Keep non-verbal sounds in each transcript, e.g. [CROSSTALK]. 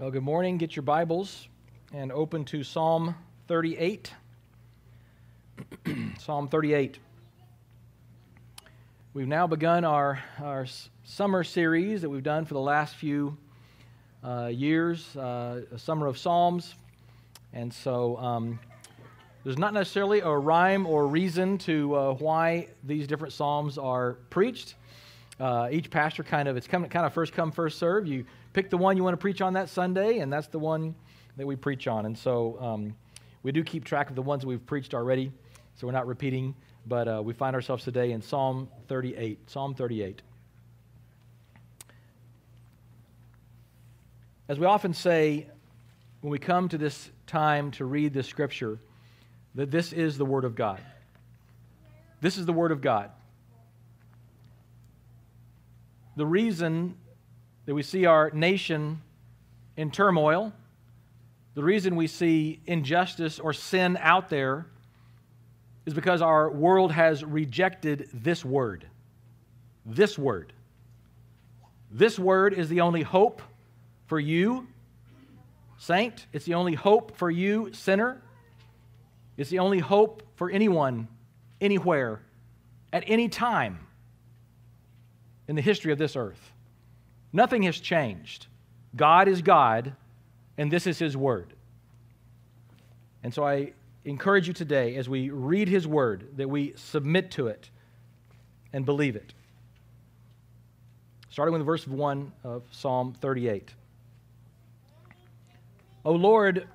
Well, good morning. Get your Bibles and open to Psalm 38. [CLEARS THROAT] Psalm 38. We've now begun our, our summer series that we've done for the last few uh, years, uh, a summer of Psalms. And so um, there's not necessarily a rhyme or reason to uh, why these different Psalms are preached. Uh, each pastor kind of, it's kind of, kind of first come, first serve. You pick the one you want to preach on that Sunday, and that's the one that we preach on. And so um, we do keep track of the ones we've preached already, so we're not repeating, but uh, we find ourselves today in Psalm 38. Psalm 38. As we often say when we come to this time to read the scripture, that this is the Word of God. This is the Word of God. The reason that we see our nation in turmoil, the reason we see injustice or sin out there is because our world has rejected this word. This word. This word is the only hope for you, saint. It's the only hope for you, sinner. It's the only hope for anyone, anywhere, at any time in the history of this earth. Nothing has changed. God is God, and this is His Word. And so I encourage you today, as we read His Word, that we submit to it and believe it. Starting with verse 1 of Psalm 38. O Lord,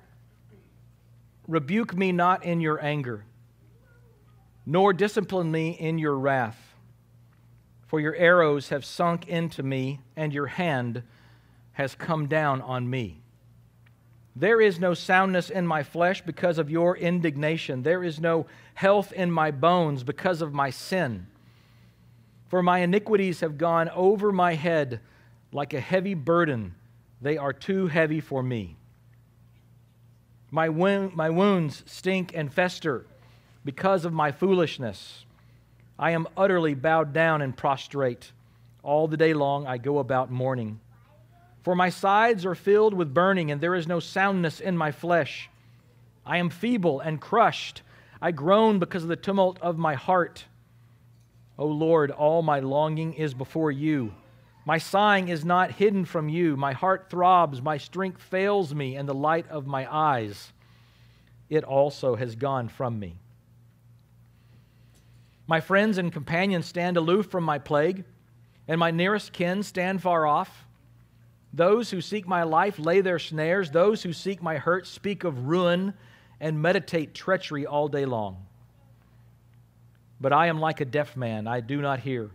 rebuke me not in your anger, nor discipline me in your wrath for your arrows have sunk into me, and your hand has come down on me. There is no soundness in my flesh because of your indignation. There is no health in my bones because of my sin. For my iniquities have gone over my head like a heavy burden. They are too heavy for me. My, wound, my wounds stink and fester because of my foolishness. I am utterly bowed down and prostrate. All the day long I go about mourning. For my sides are filled with burning, and there is no soundness in my flesh. I am feeble and crushed. I groan because of the tumult of my heart. O Lord, all my longing is before you. My sighing is not hidden from you. My heart throbs, my strength fails me, and the light of my eyes, it also has gone from me. My friends and companions stand aloof from my plague, and my nearest kin stand far off. Those who seek my life lay their snares. Those who seek my hurt speak of ruin and meditate treachery all day long. But I am like a deaf man, I do not hear.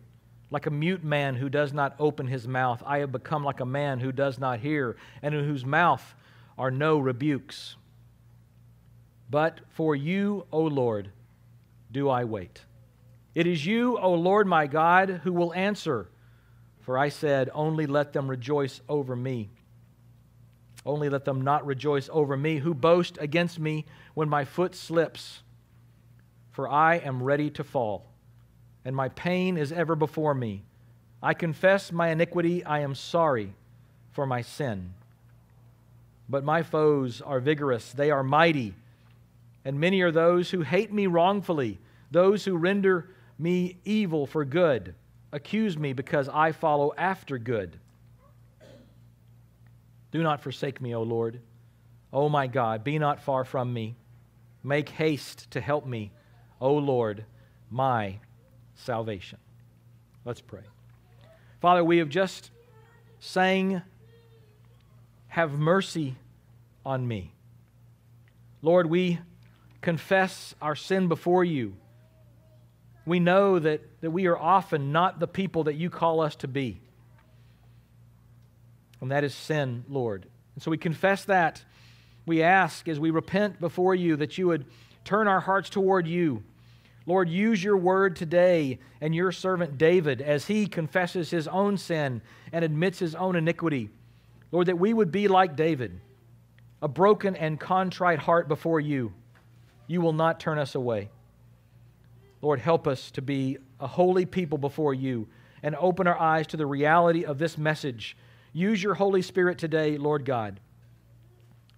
Like a mute man who does not open his mouth, I have become like a man who does not hear, and in whose mouth are no rebukes. But for you, O Lord, do I wait. It is you, O Lord my God, who will answer. For I said, Only let them rejoice over me. Only let them not rejoice over me, who boast against me when my foot slips. For I am ready to fall, and my pain is ever before me. I confess my iniquity, I am sorry for my sin. But my foes are vigorous, they are mighty, and many are those who hate me wrongfully, those who render me evil for good. Accuse me because I follow after good. Do not forsake me, O Lord. O my God, be not far from me. Make haste to help me, O Lord, my salvation. Let's pray. Father, we have just sang, Have mercy on me. Lord, we confess our sin before you we know that, that we are often not the people that you call us to be. And that is sin, Lord. And so we confess that. We ask as we repent before you that you would turn our hearts toward you. Lord, use your word today and your servant David as he confesses his own sin and admits his own iniquity. Lord, that we would be like David, a broken and contrite heart before you. You will not turn us away. Lord, help us to be a holy people before you and open our eyes to the reality of this message. Use your Holy Spirit today, Lord God,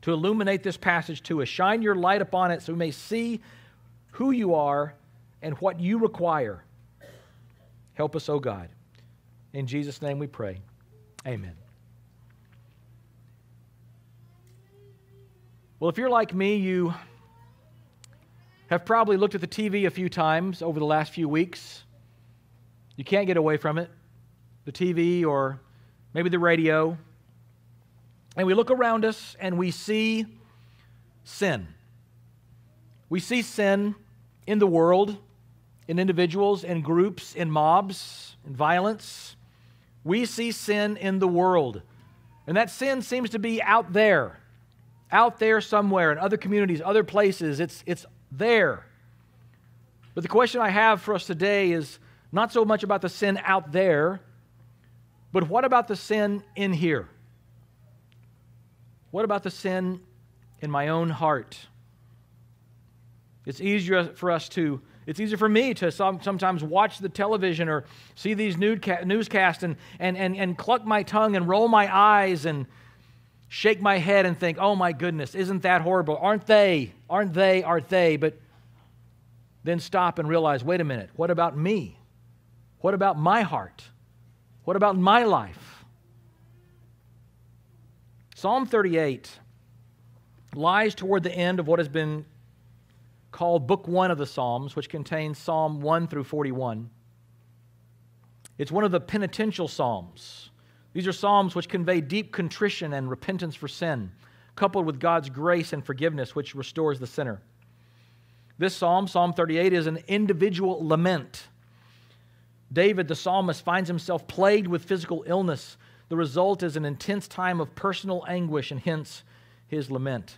to illuminate this passage to us. Shine your light upon it so we may see who you are and what you require. Help us, O oh God. In Jesus' name we pray. Amen. Well, if you're like me, you have probably looked at the TV a few times over the last few weeks. You can't get away from it. The TV or maybe the radio. And we look around us and we see sin. We see sin in the world, in individuals, in groups, in mobs, in violence. We see sin in the world. And that sin seems to be out there, out there somewhere in other communities, other places. It's, it's there. But the question I have for us today is not so much about the sin out there, but what about the sin in here? What about the sin in my own heart? It's easier for us to, it's easier for me to sometimes watch the television or see these newscasts and, and, and, and cluck my tongue and roll my eyes and shake my head and think, oh my goodness, isn't that horrible? Aren't they? Aren't they? Aren't they? But then stop and realize wait a minute, what about me? What about my heart? What about my life? Psalm 38 lies toward the end of what has been called Book One of the Psalms, which contains Psalm 1 through 41. It's one of the penitential Psalms. These are Psalms which convey deep contrition and repentance for sin, coupled with God's grace and forgiveness, which restores the sinner. This Psalm, Psalm 38, is an individual lament. David, the psalmist, finds himself plagued with physical illness. The result is an intense time of personal anguish, and hence his lament.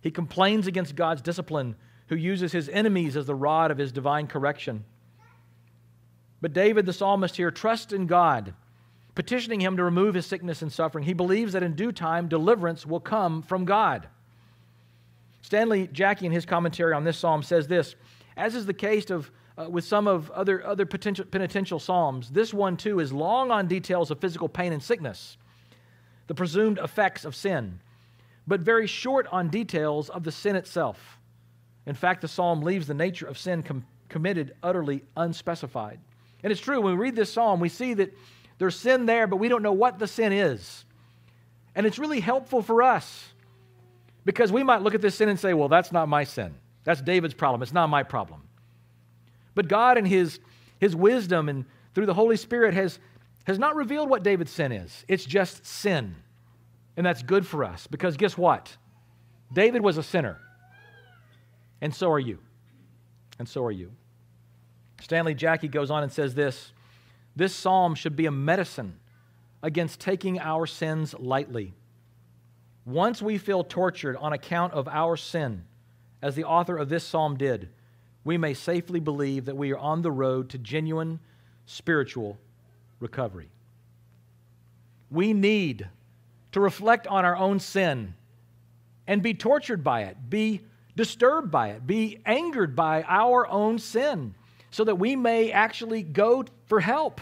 He complains against God's discipline who uses his enemies as the rod of his divine correction. But David, the psalmist here, trusts in God, petitioning him to remove his sickness and suffering. He believes that in due time, deliverance will come from God. Stanley Jaki, in his commentary on this psalm, says this As is the case of, uh, with some of other, other potential, penitential psalms, this one too is long on details of physical pain and sickness, the presumed effects of sin, but very short on details of the sin itself. In fact, the psalm leaves the nature of sin com- committed utterly unspecified. And it's true, when we read this psalm, we see that there's sin there, but we don't know what the sin is. And it's really helpful for us because we might look at this sin and say, well, that's not my sin. That's David's problem. It's not my problem. But God, in his, his wisdom and through the Holy Spirit, has, has not revealed what David's sin is. It's just sin. And that's good for us because guess what? David was a sinner. And so are you. And so are you. Stanley Jaki goes on and says this This psalm should be a medicine against taking our sins lightly. Once we feel tortured on account of our sin, as the author of this psalm did, we may safely believe that we are on the road to genuine spiritual recovery. We need to reflect on our own sin and be tortured by it, be disturbed by it, be angered by our own sin, so that we may actually go for help.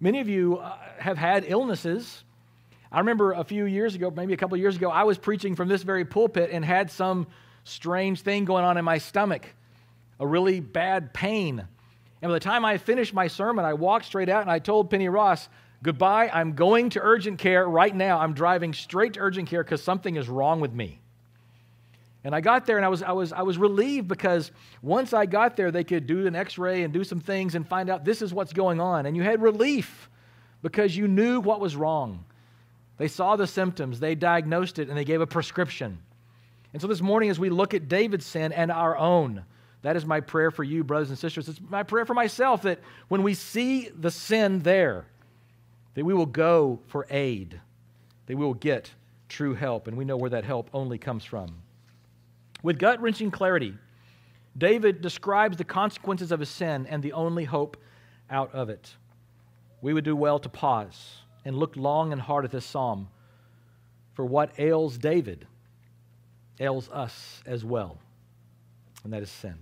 Many of you uh, have had illnesses. I remember a few years ago, maybe a couple years ago, I was preaching from this very pulpit and had some strange thing going on in my stomach, a really bad pain. And by the time I finished my sermon, I walked straight out and I told Penny Ross, Goodbye, I'm going to urgent care right now. I'm driving straight to urgent care because something is wrong with me. And I got there and I was, I, was, I was relieved because once I got there, they could do an x ray and do some things and find out this is what's going on. And you had relief because you knew what was wrong. They saw the symptoms, they diagnosed it, and they gave a prescription. And so this morning, as we look at David's sin and our own, that is my prayer for you, brothers and sisters. It's my prayer for myself that when we see the sin there, that we will go for aid, that we will get true help. And we know where that help only comes from. With gut wrenching clarity, David describes the consequences of his sin and the only hope out of it. We would do well to pause and look long and hard at this psalm, for what ails David ails us as well, and that is sin.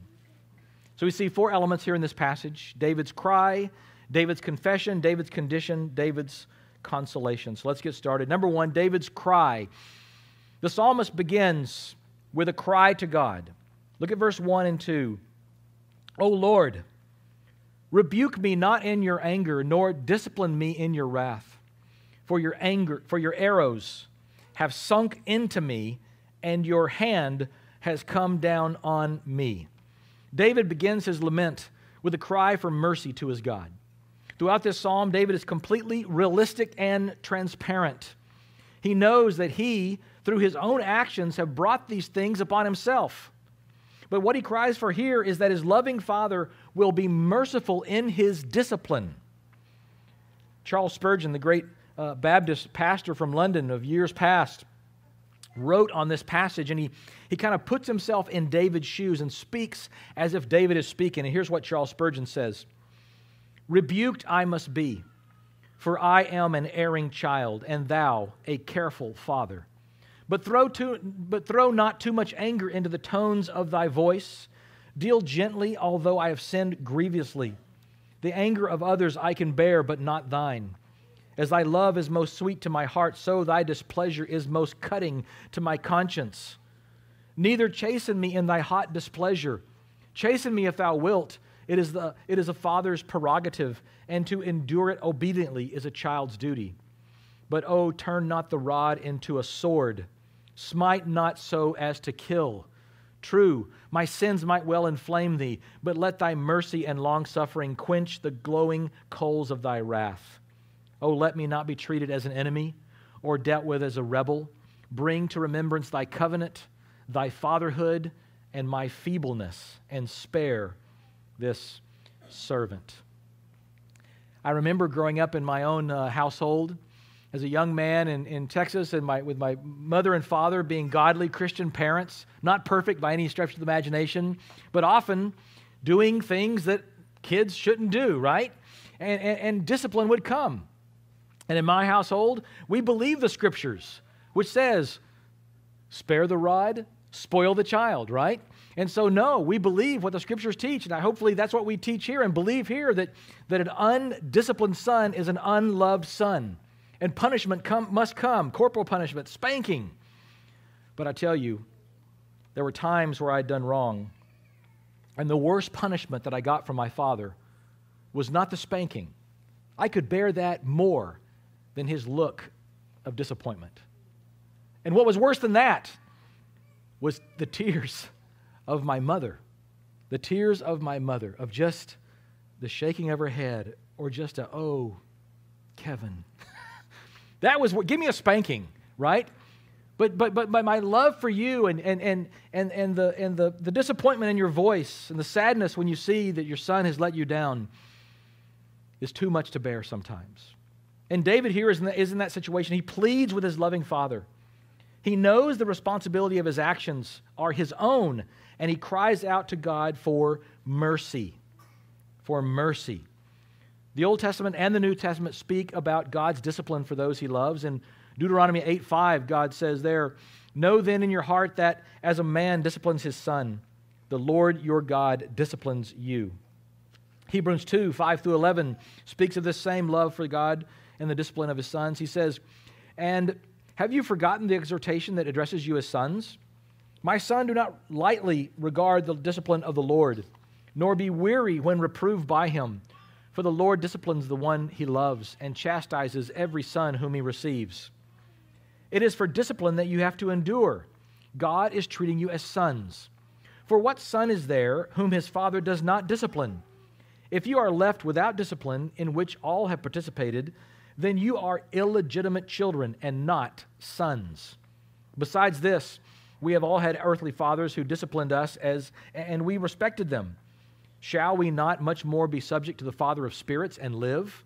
So we see four elements here in this passage David's cry, David's confession, David's condition, David's consolation. So let's get started. Number one, David's cry. The psalmist begins with a cry to God. Look at verse 1 and 2. O Lord, rebuke me not in your anger, nor discipline me in your wrath. For your anger, for your arrows have sunk into me, and your hand has come down on me. David begins his lament with a cry for mercy to his God. Throughout this psalm, David is completely realistic and transparent. He knows that he, through his own actions, have brought these things upon himself. But what he cries for here is that his loving father will be merciful in his discipline. Charles Spurgeon, the great uh, Baptist pastor from London of years past, wrote on this passage and he, he kind of puts himself in David's shoes and speaks as if David is speaking. And here's what Charles Spurgeon says Rebuked I must be, for I am an erring child, and thou a careful father. But throw, too, but throw not too much anger into the tones of thy voice. Deal gently, although I have sinned grievously. The anger of others I can bear, but not thine. As thy love is most sweet to my heart, so thy displeasure is most cutting to my conscience. Neither chasten me in thy hot displeasure. Chasten me if thou wilt. It is, the, it is a father's prerogative, and to endure it obediently is a child's duty. But oh, turn not the rod into a sword. Smite not so as to kill. True, my sins might well inflame thee, but let thy mercy and long suffering quench the glowing coals of thy wrath. Oh, let me not be treated as an enemy or dealt with as a rebel. Bring to remembrance thy covenant, thy fatherhood, and my feebleness, and spare this servant. I remember growing up in my own uh, household as a young man in, in Texas and my, with my mother and father being godly Christian parents, not perfect by any stretch of the imagination, but often doing things that kids shouldn't do, right? And, and, and discipline would come. And in my household, we believe the scriptures, which says, spare the rod, spoil the child, right? And so, no, we believe what the scriptures teach. And I, hopefully that's what we teach here and believe here that, that an undisciplined son is an unloved son. And punishment come, must come corporal punishment, spanking. But I tell you, there were times where I'd done wrong. And the worst punishment that I got from my father was not the spanking. I could bear that more than his look of disappointment. And what was worse than that was the tears of my mother. The tears of my mother, of just the shaking of her head, or just a, oh, Kevin. [LAUGHS] that was what, give me a spanking, right? But, but, but, my love for you and, and, and, and, and, the, and the, the disappointment in your voice and the sadness when you see that your son has let you down is too much to bear sometimes. And David here is in, is in that situation. He pleads with his loving father. He knows the responsibility of his actions are his own, and he cries out to God for mercy. For mercy. The Old Testament and the New Testament speak about God's discipline for those he loves. In Deuteronomy 8 5, God says there, Know then in your heart that as a man disciplines his son, the Lord your God disciplines you. Hebrews 2 5 through 11 speaks of this same love for God and the discipline of his sons. He says, And have you forgotten the exhortation that addresses you as sons? My son, do not lightly regard the discipline of the Lord, nor be weary when reproved by him. For the Lord disciplines the one he loves and chastises every son whom he receives. It is for discipline that you have to endure. God is treating you as sons. For what son is there whom his father does not discipline? If you are left without discipline, in which all have participated, then you are illegitimate children and not sons. Besides this, we have all had earthly fathers who disciplined us as and we respected them. Shall we not much more be subject to the Father of spirits and live?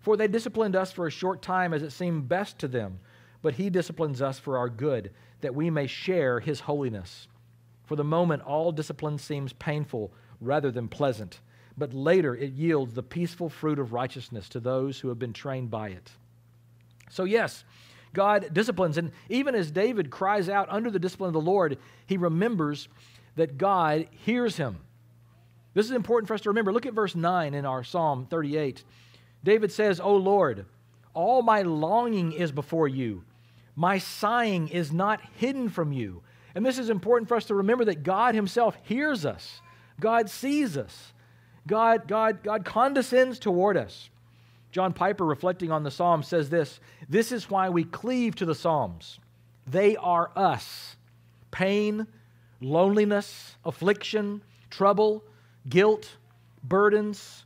For they disciplined us for a short time as it seemed best to them, but he disciplines us for our good, that we may share his holiness. For the moment all discipline seems painful rather than pleasant but later it yields the peaceful fruit of righteousness to those who have been trained by it. So, yes, God disciplines. And even as David cries out under the discipline of the Lord, he remembers that God hears him. This is important for us to remember. Look at verse 9 in our Psalm 38. David says, O Lord, all my longing is before you. My sighing is not hidden from you. And this is important for us to remember that God Himself hears us, God sees us, God, God, God condescends toward us. John Piper, reflecting on the Psalms, says this This is why we cleave to the Psalms. They are us. Pain, loneliness, affliction, trouble, guilt, burdens,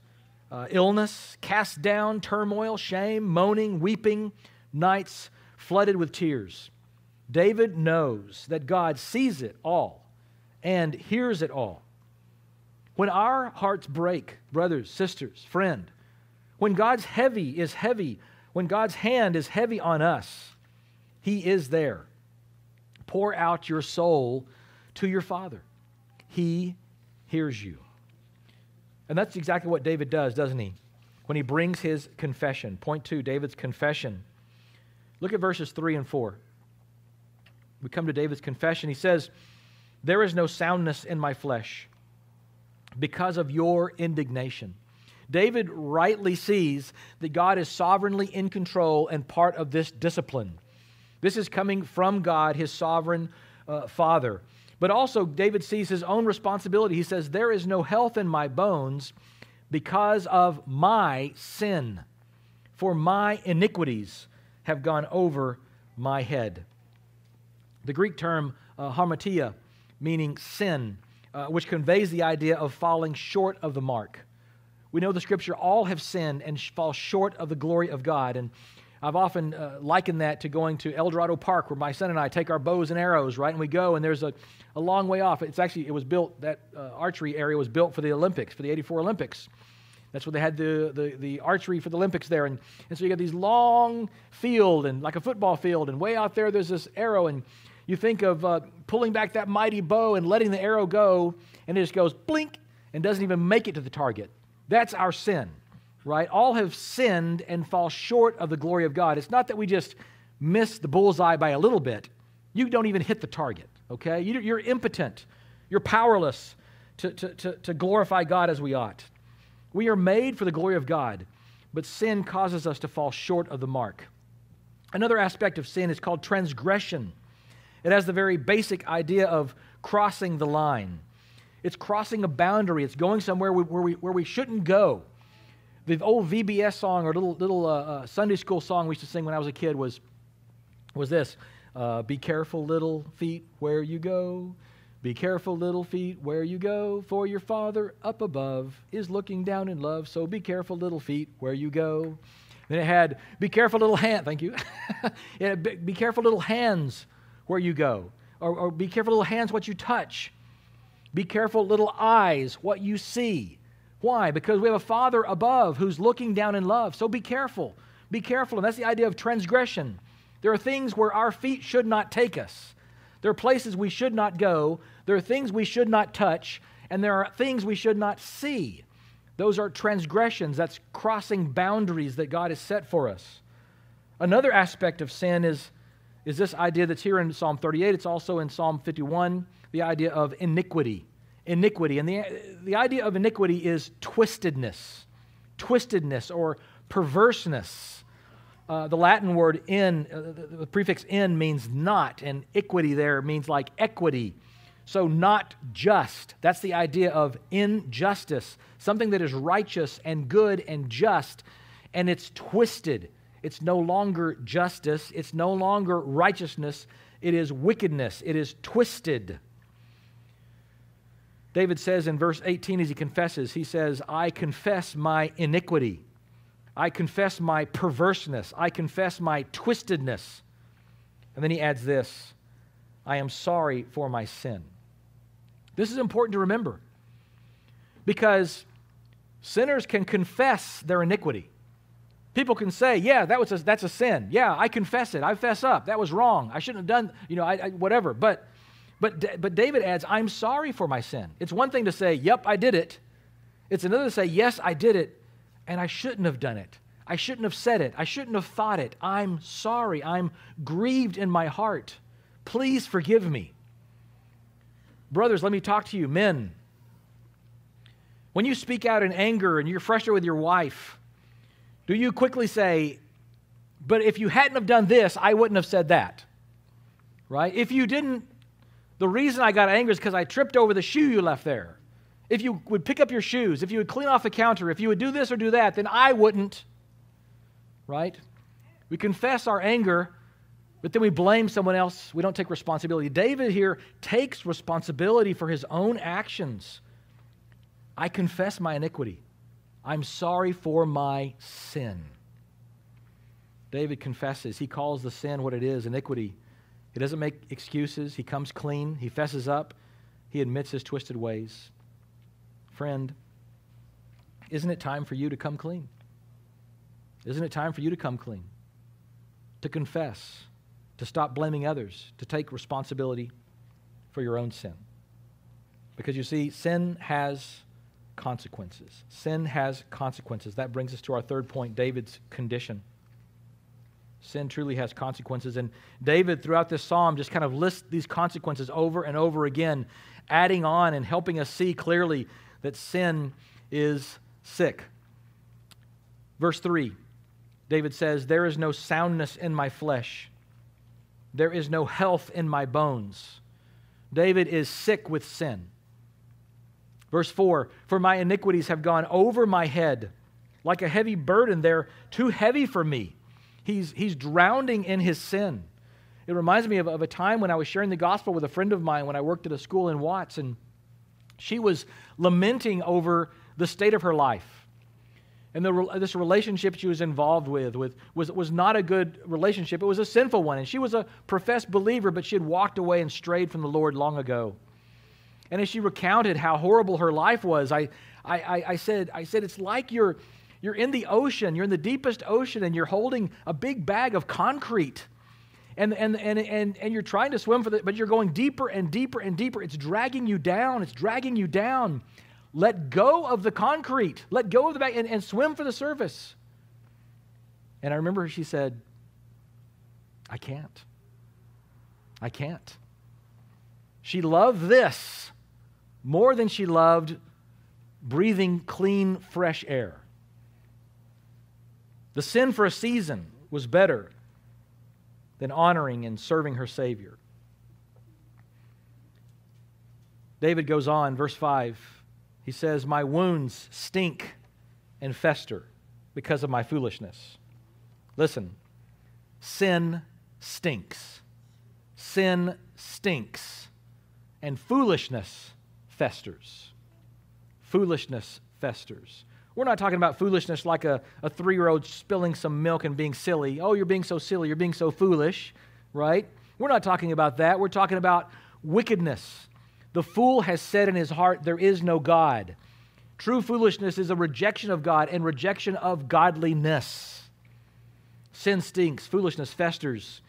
uh, illness, cast down, turmoil, shame, moaning, weeping, nights flooded with tears. David knows that God sees it all and hears it all. When our hearts break, brothers, sisters, friend, when God's heavy is heavy, when God's hand is heavy on us, He is there. Pour out your soul to your Father. He hears you. And that's exactly what David does, doesn't he? When he brings his confession. Point two, David's confession. Look at verses 3 and 4. We come to David's confession. He says, There is no soundness in my flesh because of your indignation. David rightly sees that God is sovereignly in control and part of this discipline. This is coming from God, his sovereign uh, Father. But also, David sees his own responsibility. He says, There is no health in my bones because of my sin, for my iniquities have gone over my head. The Greek term uh, hamartia, meaning sin, uh, which conveys the idea of falling short of the mark. We know the scripture, all have sinned and fall short of the glory of God. And I've often uh, likened that to going to El Dorado Park, where my son and I take our bows and arrows, right? And we go, and there's a, a long way off. It's actually, it was built, that uh, archery area was built for the Olympics, for the 84 Olympics. That's where they had the, the, the archery for the Olympics there. And, and so you got these long field and like a football field, and way out there there's this arrow, and you think of uh, pulling back that mighty bow and letting the arrow go, and it just goes blink and doesn't even make it to the target. That's our sin right? All have sinned and fall short of the glory of God. It's not that we just miss the bullseye by a little bit. You don't even hit the target, okay? You're impotent. You're powerless to, to, to, to glorify God as we ought. We are made for the glory of God, but sin causes us to fall short of the mark. Another aspect of sin is called transgression. It has the very basic idea of crossing the line. It's crossing a boundary. It's going somewhere where we, where we shouldn't go. The old VBS song or little, little uh, uh, Sunday school song we used to sing when I was a kid was, was this uh, Be careful, little feet, where you go. Be careful, little feet, where you go, for your Father up above is looking down in love. So be careful, little feet, where you go. Then it had, Be careful, little hand. Thank you. [LAUGHS] had, be, be, careful, little hands, where you go. Or, or be careful, little hands, what you touch. Be careful, little eyes, what you see. Why? Because we have a Father above who's looking down in love. So be careful. Be careful. And that's the idea of transgression. There are things where our feet should not take us, there are places we should not go, there are things we should not touch, and there are things we should not see. Those are transgressions. That's crossing boundaries that God has set for us. Another aspect of sin is, is this idea that's here in Psalm 38. It's also in Psalm 51, the idea of iniquity iniquity. And the, the idea of iniquity is twistedness, twistedness or perverseness. Uh, the Latin word in, uh, the, the prefix in means not, and equity there means like equity. So, not just. That's the idea of injustice, something that is righteous and good and just, and it's twisted. It's no longer justice, it's no longer righteousness, it is wickedness, it is twisted. David says in verse 18 as he confesses, he says, I confess my iniquity. I confess my perverseness. I confess my twistedness. And then he adds this I am sorry for my sin. This is important to remember because sinners can confess their iniquity. People can say, Yeah, that was a, that's a sin. Yeah, I confess it. I fess up. That was wrong. I shouldn't have done, you know, I, I, whatever. But but, but David adds, I'm sorry for my sin. It's one thing to say, Yep, I did it. It's another to say, Yes, I did it, and I shouldn't have done it. I shouldn't have said it. I shouldn't have thought it. I'm sorry. I'm grieved in my heart. Please forgive me. Brothers, let me talk to you, men. When you speak out in anger and you're frustrated with your wife, do you quickly say, but if you hadn't have done this, I wouldn't have said that. Right? If you didn't, the reason I got angry is because I tripped over the shoe you left there. If you would pick up your shoes, if you would clean off the counter, if you would do this or do that, then I wouldn't. Right? We confess our anger, but then we blame someone else. We don't take responsibility. David here takes responsibility for his own actions. I confess my iniquity. I'm sorry for my sin. David confesses. He calls the sin what it is iniquity. He doesn't make excuses. He comes clean. He fesses up. He admits his twisted ways. Friend, isn't it time for you to come clean? Isn't it time for you to come clean? To confess, to stop blaming others, to take responsibility for your own sin. Because you see, sin has consequences. Sin has consequences. That brings us to our third point David's condition. Sin truly has consequences. And David, throughout this psalm, just kind of lists these consequences over and over again, adding on and helping us see clearly that sin is sick. Verse 3, David says, There is no soundness in my flesh, there is no health in my bones. David is sick with sin. Verse 4 For my iniquities have gone over my head. Like a heavy burden, they're too heavy for me. He's, he's drowning in his sin. It reminds me of, of a time when I was sharing the gospel with a friend of mine when I worked at a school in Watts, and she was lamenting over the state of her life. And the, this relationship she was involved with, with was, was not a good relationship. It was a sinful one. And she was a professed believer, but she had walked away and strayed from the Lord long ago. And as she recounted how horrible her life was, I, I, I, said, I said, it's like you're, you're in the ocean, you're in the deepest ocean, and you're holding a big bag of concrete. And, and, and, and, and you're trying to swim for the, but you're going deeper and deeper and deeper. It's dragging you down. It's dragging you down. Let go of the concrete. Let go of the bag and, and swim for the surface. And I remember she said, I can't. I can't. She loved this more than she loved breathing clean, fresh air. The sin for a season was better than honoring and serving her Savior. David goes on, verse 5. He says, My wounds stink and fester because of my foolishness. Listen, sin stinks. Sin stinks. And foolishness festers. Foolishness festers. We're not talking about foolishness like a, a three year old spilling some milk and being silly. Oh, you're being so silly. You're being so foolish, right? We're not talking about that. We're talking about wickedness. The fool has said in his heart, There is no God. True foolishness is a rejection of God and rejection of godliness. Sin stinks, foolishness festers.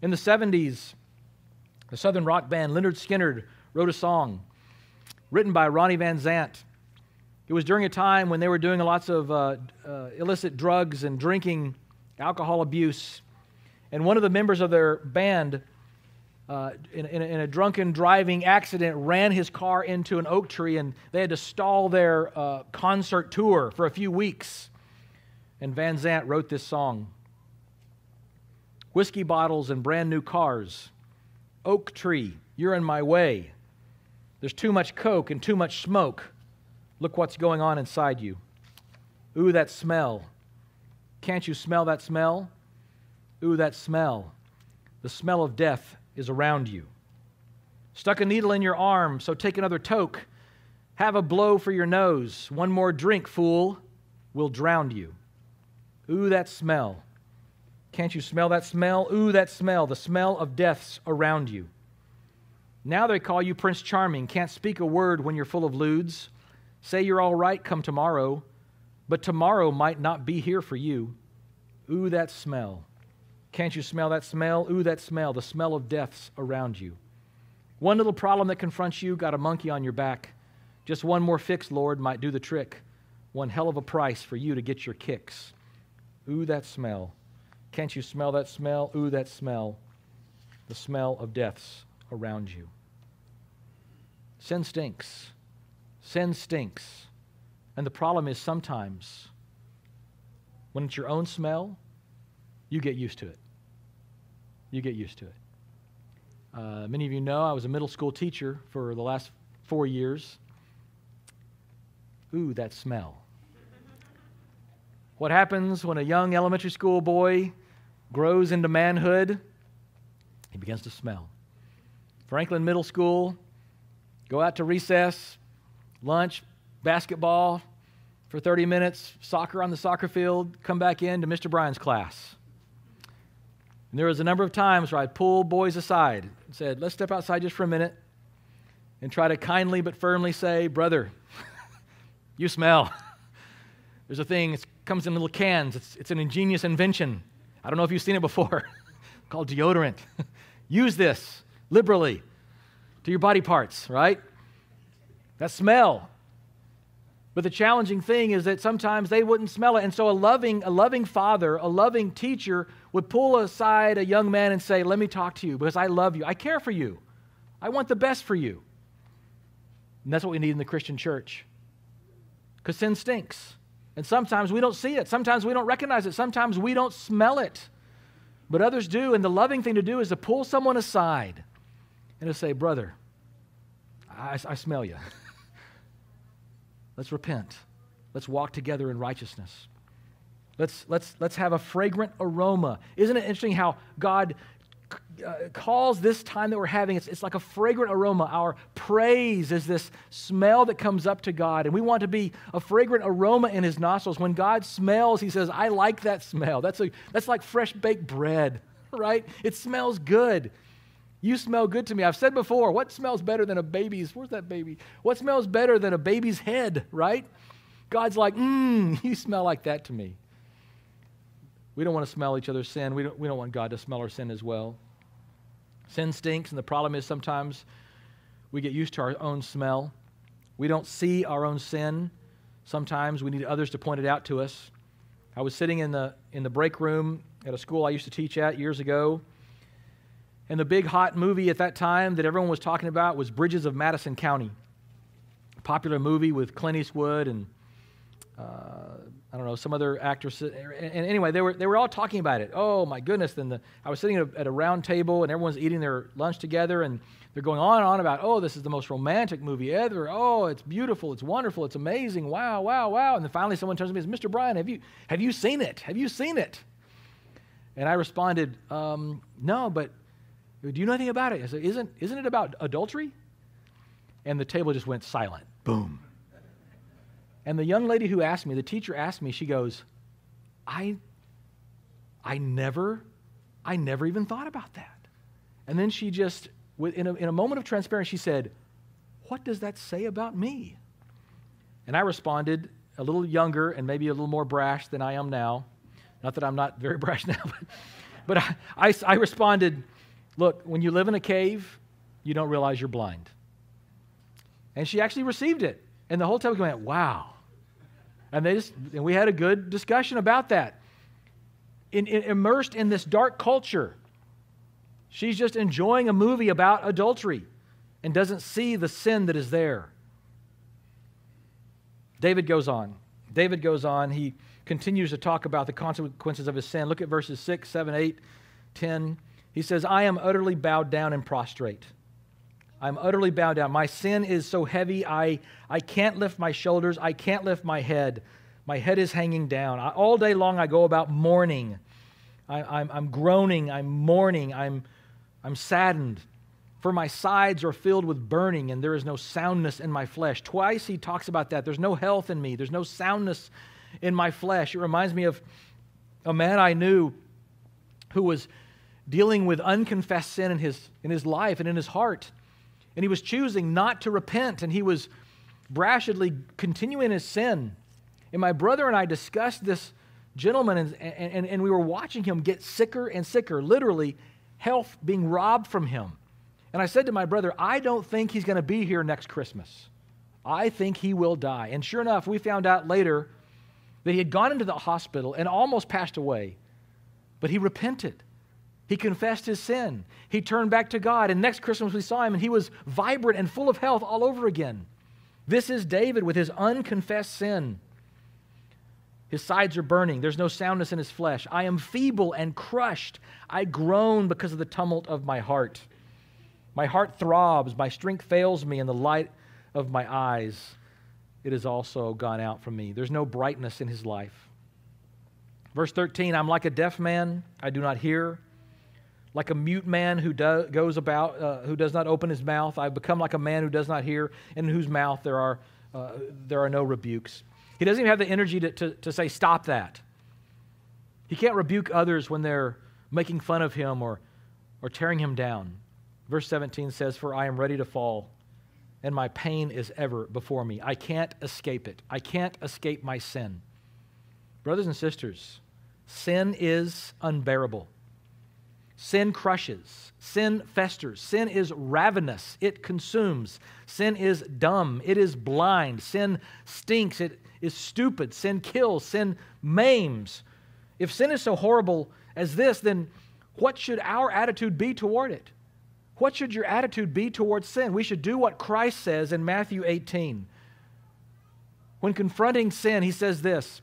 In the 70s, the Southern rock band Lynyrd Skynyrd wrote a song written by Ronnie Van Zant. It was during a time when they were doing lots of uh, uh, illicit drugs and drinking, alcohol abuse. And one of the members of their band, uh, in, in, a, in, a, drunken driving accident, ran his car into an oak tree, and they had to stall their uh, concert tour for a few weeks. And Van Zant wrote this song Whiskey bottles and brand new cars. Oak tree, you're in my way. There's too much coke and too much smoke. Look what's going on inside you. Ooh, that smell. Can't you smell that smell? Ooh, that smell. The smell of death is around you. Stuck a needle in your arm, so take another toke. Have a blow for your nose. One more drink, fool, will drown you. Ooh, that smell. Can't you smell that smell? Ooh, that smell. The smell of death's around you. Now they call you Prince Charming. Can't speak a word when you're full of ludes. Say you're all right come tomorrow, but tomorrow might not be here for you. Ooh, that smell. Can't you smell that smell? Ooh, that smell, the smell of death's around you. One little problem that confronts you, got a monkey on your back. Just one more fix, Lord, might do the trick. One hell of a price for you to get your kicks. Ooh, that smell. Can't you smell that smell? Ooh, that smell. The smell of death's around you. Sin stinks. Sin stinks. And the problem is sometimes when it's your own smell, you get used to it. You get used to it. Uh, many of you know I was a middle school teacher for the last four years. Ooh, that smell. What happens when a young elementary school boy grows into manhood? He begins to smell. Franklin Middle School, go out to recess, lunch, basketball for 30 minutes, soccer on the soccer field, come back in to Mr. Bryan's class. And there was a number of times where I'd pull boys aside and said, let's step outside just for a minute and try to kindly but firmly say, brother, [LAUGHS] you smell. [LAUGHS] There's a thing, it comes in little cans. It's, it's an ingenious invention. I don't know if you've seen it before, [LAUGHS] called deodorant. Use this liberally to your body parts, right? That smell. But the challenging thing is that sometimes they wouldn't smell it. And so a loving, a loving father, a loving teacher would pull aside a young man and say, Let me talk to you because I love you. I care for you. I want the best for you. And that's what we need in the Christian church. Because sin stinks. And sometimes we don't see it. Sometimes we don't recognize it. Sometimes we don't smell it. But others do. And the loving thing to do is to pull someone aside and to say, Brother, I, I smell you. [LAUGHS] let's repent. Let's walk together in righteousness. Let's, let's, let's have a fragrant aroma. Isn't it interesting how God uh, calls this time that we're having, it's, it's like a fragrant aroma. Our praise is this smell that comes up to God, and we want to be a fragrant aroma in His nostrils. When God smells, He says, I like that smell. That's, a, that's like fresh baked bread, [LAUGHS] right? It smells good. You smell good to me. I've said before, what smells better than a baby's? Where's that baby? What smells better than a baby's head, right? God's like, mmm, [LAUGHS] you smell like that to me. We don't want to smell each other's sin. We don't, we don't want God to smell our sin as well. Sin stinks, and the problem is sometimes we get used to our own smell. We don't see our own sin. Sometimes we need others to point it out to us. I was sitting in the, in the break room at a school I used to teach at years ago, and the big hot movie at that time that everyone was talking about was Bridges of Madison County. A popular movie with Clint Eastwood and uh, I don't know, some other actors. And anyway, they were, they were all talking about it. Oh, my goodness. Then the, I was sitting at a, at a, round table and everyone's eating their lunch together and they're going on and on about, oh, this is the most romantic movie ever. Oh, it's beautiful. It's wonderful. It's amazing. Wow, wow, wow. And then finally someone turns to me and says, Mr. Bryan, have you, have you seen it? Have you seen it? And I responded, um, no, but do you know anything about it? I said, isn't, isn't it about adultery? And the table just went silent. Boom. And the young lady who asked me, the teacher asked me, she goes, I, I never, I never even thought about that. And then she just, in a, in a moment of transparency, she said, What does that say about me? And I responded, a little younger and maybe a little more brash than I am now. Not that I'm not very [LAUGHS] brash now, but, but I, I, I responded, Look, when you live in a cave, you don't realize you're blind. And she actually received it. And the whole table went, Wow. And, they just, and we had a good discussion about that. In, in, immersed in this dark culture, she's just enjoying a movie about adultery and doesn't see the sin that is there. David goes on. David goes on. He continues to talk about the consequences of his sin. Look at verses 6, 7, 8, 10. He says, I am utterly bowed down and prostrate. I'm utterly bowed down. My sin is so heavy, I, I can't lift my shoulders. I can't lift my head. My head is hanging down. I, all day long, I go about mourning. I, I'm, I'm groaning. I'm mourning. I'm, I'm saddened. For my sides are filled with burning, and there is no soundness in my flesh. Twice he talks about that. There's no health in me, there's no soundness in my flesh. It reminds me of a man I knew who was dealing with unconfessed sin in his, in his life and in his heart and he was choosing not to repent, and he was brashly continuing his sin. And my brother and I discussed this gentleman, and, and, and we were watching him get sicker and sicker, literally, health being robbed from him. And I said to my brother, I don't think he's going to be here next Christmas. I think he will die. And sure enough, we found out later that he had gone into the hospital and almost passed away, but he repented. He confessed his sin. He turned back to God. And next Christmas we saw him and he was vibrant and full of health all over again. This is David with his unconfessed sin. His sides are burning. There's no soundness in his flesh. I am feeble and crushed. I groan because of the tumult of my heart. My heart throbs. My strength fails me, and the light of my eyes, it has also gone out from me. There's no brightness in his life. Verse 13 I'm like a deaf man, I do not hear. Like a mute man who do, goes about, uh, who does not open his mouth. I've become like a man who does not hear, in whose mouth there are, uh, there are no rebukes. He doesn't even have the energy to, to, to say, stop that. He can't rebuke others when they're making fun of him or, or tearing him down. Verse 17 says, For I am ready to fall, and my pain is ever before me. I can't escape it. I can't escape my sin. Brothers and sisters, sin is unbearable. Sin crushes. Sin festers. Sin is ravenous. It consumes. Sin is dumb. It is blind. Sin stinks. It is stupid. Sin kills. Sin maims. If sin is so horrible as this, then what should our attitude be toward it? What should your attitude be towards sin? We should do what Christ says in Matthew 18. When confronting sin, he says this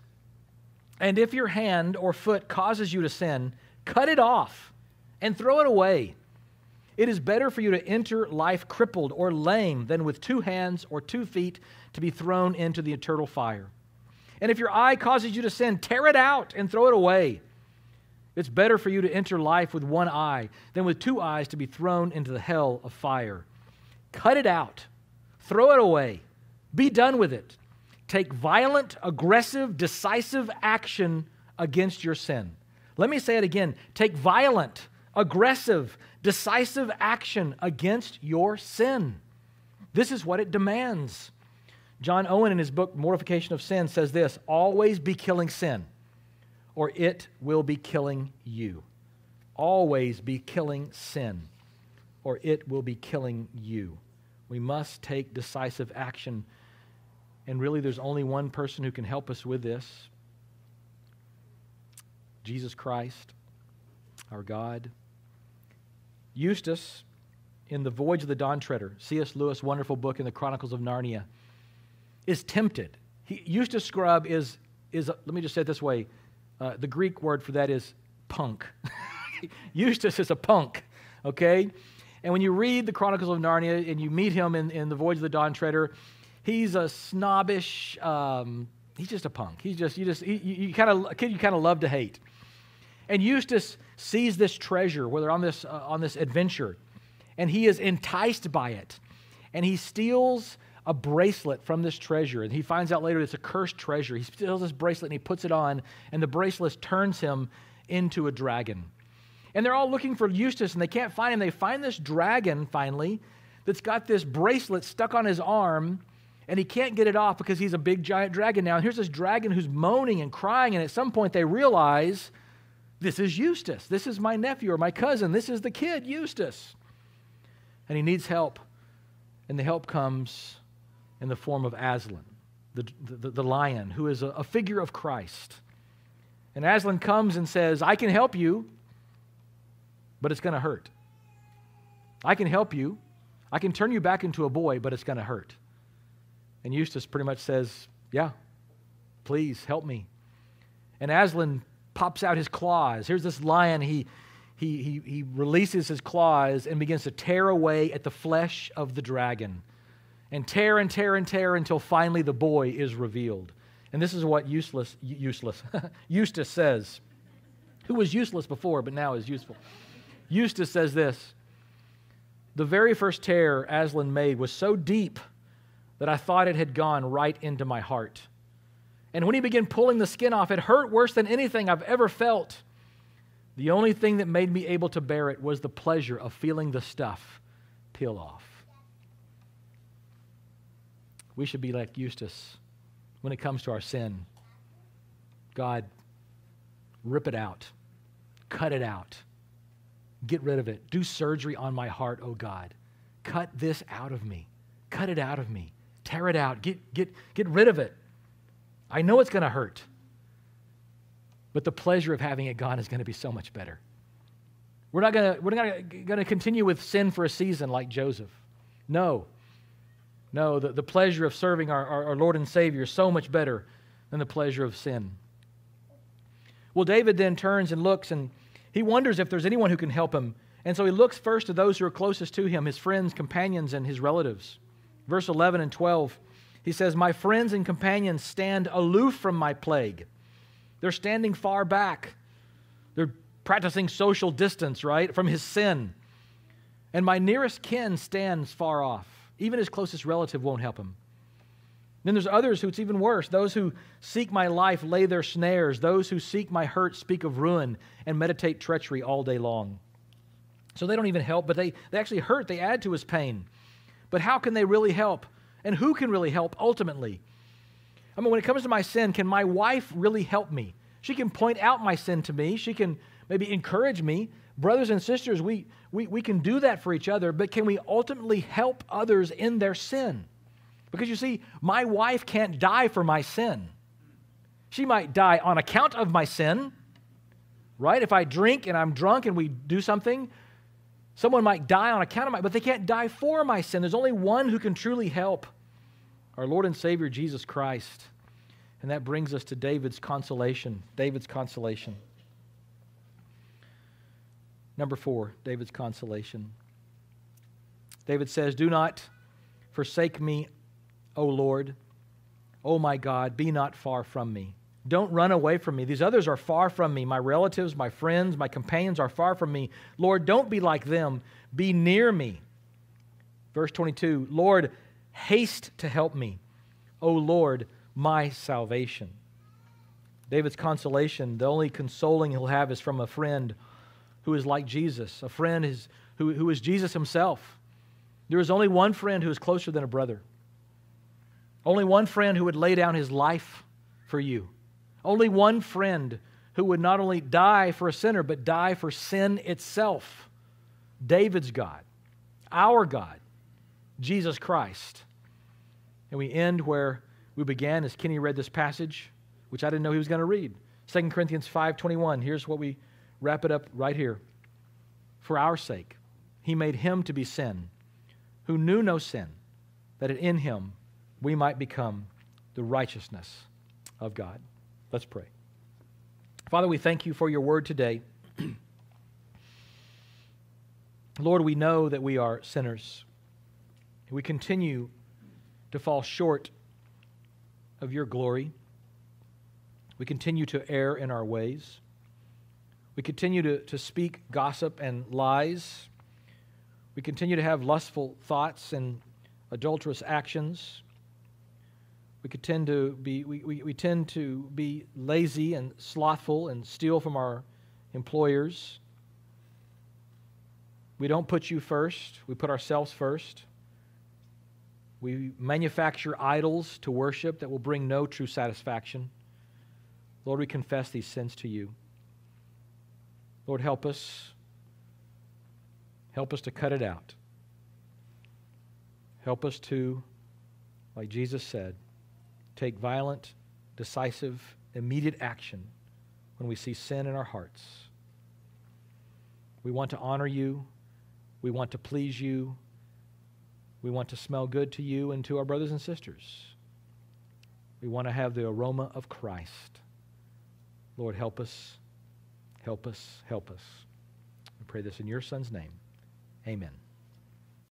And if your hand or foot causes you to sin, cut it off and throw it away. It is better for you to enter life crippled or lame than with two hands or two feet to be thrown into the eternal fire. And if your eye causes you to sin, tear it out and throw it away. It's better for you to enter life with one eye than with two eyes to be thrown into the hell of fire. Cut it out, throw it away, be done with it. Take violent, aggressive, decisive action against your sin. Let me say it again take violent, aggressive, decisive action against your sin. This is what it demands. John Owen, in his book, Mortification of Sin, says this always be killing sin, or it will be killing you. Always be killing sin, or it will be killing you. We must take decisive action. And really, there's only one person who can help us with this Jesus Christ, our God. Eustace, in The Voyage of the Dawn Treader, C.S. Lewis' wonderful book in the Chronicles of Narnia, is tempted. He, Eustace Scrubb is, is let me just say it this way uh, the Greek word for that is punk. [LAUGHS] Eustace is a punk, okay? And when you read the Chronicles of Narnia and you meet him in, in The Voyage of the Dawn Treader, he's a snobbish, um, he's just a punk. He's just, you just, you, you kind of, a kid you kind of love to hate. And Eustace sees this treasure, whether on this, uh, on this adventure, and he is enticed by it. And he steals a bracelet from this treasure. And he finds out later it's a cursed treasure. He steals this bracelet and he puts it on, and the bracelet turns him into a dragon. And they're all looking for Eustace and they can't find him. They find this dragon finally that's got this bracelet stuck on his arm and he can't get it off because he's a big giant dragon now. And here's this dragon who's moaning and crying. And at some point they realize this is Eustace. This is my nephew or my cousin. This is the kid, Eustace. And he needs help. And the help comes in the form of Aslan, the, the, the lion, who is a, a figure of Christ. And Aslan comes and says, I can help you, but it's going to hurt. I can help you. I can turn you back into a boy, but it's going to hurt. And Eustace pretty much says, Yeah, please help me. And Aslan pops out his claws. Here's this lion. He, he, he, he releases his claws and begins to tear away at the flesh of the dragon and tear and tear and tear until finally the boy is revealed. And this is what useless, useless, [LAUGHS] Eustace says, who was useless before but now is useful. Eustace says this The very first tear Aslan made was so deep that I thought it had gone right into my heart. And when he began pulling the skin off, it hurt worse than anything I've ever felt. The only thing that made me able to bear it was the pleasure of feeling the stuff peel off. We should be like Eustace when it comes to our sin. God, rip it out, cut it out, get rid of it. Do surgery on my heart, oh God. Cut this out of me. Cut it out of me. Tear it out. Get, get, get rid of it. I know it's going to hurt, but the pleasure of having it gone is going to be so much better. We're not going to, we're not going to continue with sin for a season like Joseph. No. No, the, the pleasure of serving our, our, our Lord and Savior is so much better than the pleasure of sin. Well, David then turns and looks and he wonders if there's anyone who can help him. And so he looks first to those who are closest to him, his friends, companions, and his relatives. Verse 11 and 12, he says, My friends and companions stand aloof from my plague. They're standing far back. They're practicing social distance, right, from his sin. And my nearest kin stands far off. Even his closest relative won't help him. Then there's others who it's even worse. Those who seek my life lay their snares. Those who seek my hurt speak of ruin and meditate treachery all day long. So they don't even help, but they, they actually hurt. They add to his pain. But how can they really help? And who can really help ultimately? I mean, when it comes to my sin, can my wife really help me? She can point out my sin to me. She can maybe encourage me. Brothers and sisters, we, we, we can do that for each other, but can we ultimately help others in their sin? Because you see, my wife can't die for my sin. She might die on account of my sin, right? If I drink and I'm drunk and we do something, someone might die on account of my, but they can't die for my sin. There's only one who can truly help our Lord and Savior Jesus Christ. And that brings us to David's consolation. David's consolation. Number four, David's consolation. David says, Do not forsake me O Lord. O my God, be not far from me. Don't run away from me. These others are far from me. My relatives, my friends, my companions are far from me. Lord, don't be like them. Be near me. Verse 22 Lord, haste to help me. O Lord, my salvation. David's consolation, the only consoling he'll have is from a friend who is like Jesus, a friend is, who, who is Jesus himself. There is only one friend who is closer than a brother. Only one friend who would lay down his life for you. Only one friend who would not only die for a sinner, but die for sin itself. David's God, our God, Jesus Christ. And we end where we began as Kenny read this passage, which I didn't know he was going to read. 2 Corinthians 5:21. Here's what we wrap it up right here. For our sake, he made him to be sin, who knew no sin, that in him we might become the righteousness of God. Let's pray. Father, we thank you for your word today. [CLEARS THROAT] Lord, we know that we are sinners. We continue to fall short of your glory. We continue to err in our ways. We continue to, to speak gossip and lies. We continue to have lustful thoughts and adulterous actions. We tend to be we, we, we tend to be lazy and slothful and steal from our employers. We don't put you first, we put ourselves first. We manufacture idols to worship that will bring no true satisfaction. Lord, we confess these sins to you. Lord, help us. Help us to cut it out. Help us to, like Jesus said, take violent, decisive, immediate action when we see sin in our hearts. We want to honor you. We want to please you. We want to smell good to you and to our brothers and sisters. We want to have the aroma of Christ. Lord, help us, help us, help us. We pray this in your Son's name. Amen.